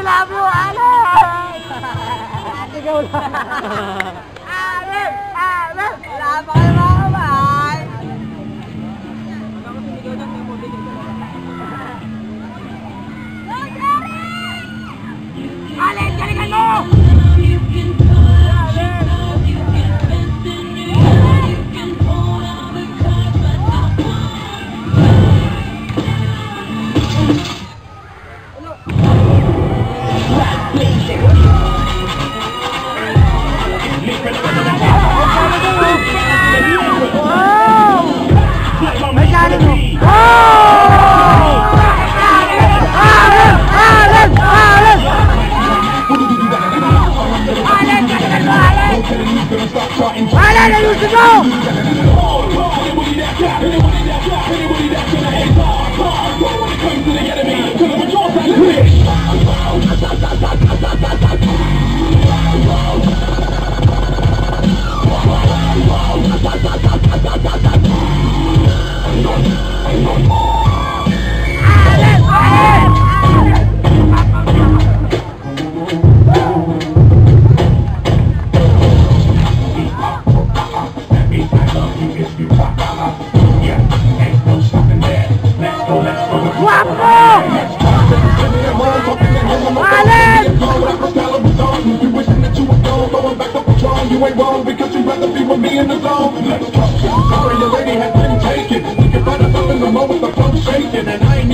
Bilabo, alay! Ikaw lang. Alay! Alay! Wala I let it loose to go!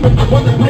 Even the one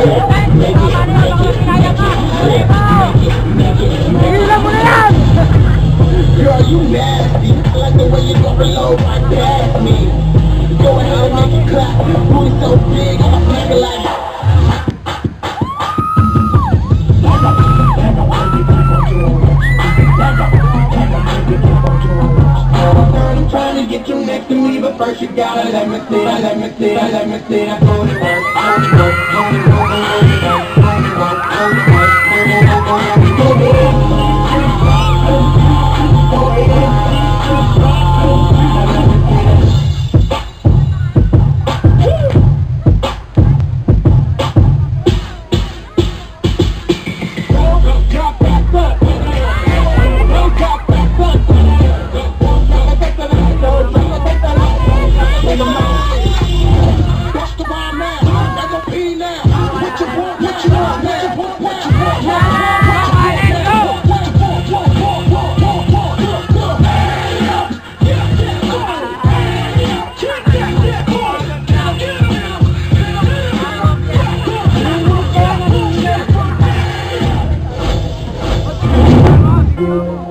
Girl, you nasty. I like the way you go below right past me. Going home, make you. Booty so big, I'ma pack it like. I'm trying to get you next to me, but first you gotta let me see, let me see, let me see. Oh.